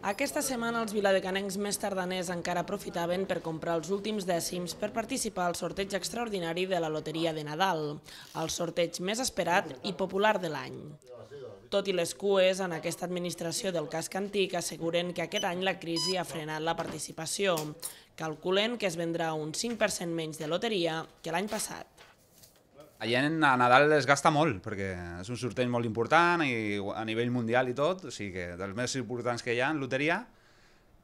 Aquesta setmana els viladecanencs més tardaners encara aprofitaven per comprar els últims dècims per participar al sorteig extraordinari de la Loteria de Nadal, el sorteig més esperat i popular de l'any. Tot i les cues, en aquesta administració del casc antic asseguren que aquest any la crisi ha frenat la participació. Calculen que es vendrà un 5% menys de loteria que l'any passat. Gent a Nadal es gasta molt, perquè és un sorteig molt important i a nivell mundial i tot, o sigui que dels més importants que hi ha en loteria,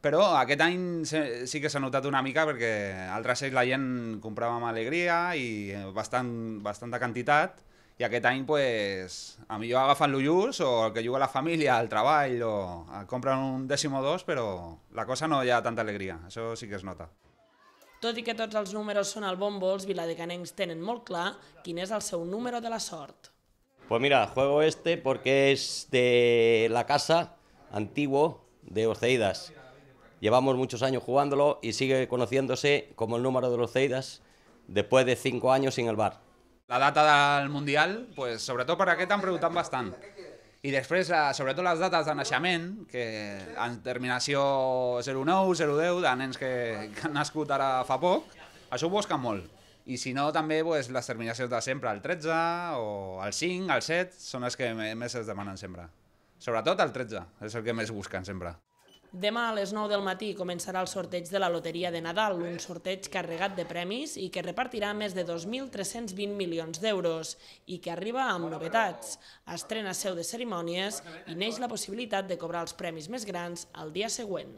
però aquest any sí que s'ha notat una mica perquè altres anys la gent comprava amb alegria i bastant, bastanta quantitat, i aquest any pues, a millor agafen just o el que juga la família, el treball, o compren un dècim o dos, però la cosa no hi ha tanta alegria, això sí que es nota. Tot i que tots els números són al bombo, els viladecanencs tenen molt clar quin és el seu número de la sort. Pues mira, juego este porque es de la casa antiguo de Oceidas. Llevamos muchos años jugándolo y sigue conociéndose como el número de Oceidas después de cinco años sin el bar. La data del Mundial, pues, sobretot per aquest han preguntat bastant. I després, eh, sobretot les dates de naixement, que en terminació 09, 010, de nens que, que han nascut ara fa poc, això ho busquen molt. I si no, també pues, les terminacions de sempre, el 13 o el 5, el 7, són els que més es demanen sempre. Sobretot el 13, és el que més busquen sempre. Demà a les 9 del matí començarà el sorteig de la Loteria de Nadal, un sorteig carregat de premis i que repartirà més de 2.320 milions d'euros i que arriba amb novetats. Estrena seu de cerimònies i neix la possibilitat de cobrar els premis més grans el dia següent.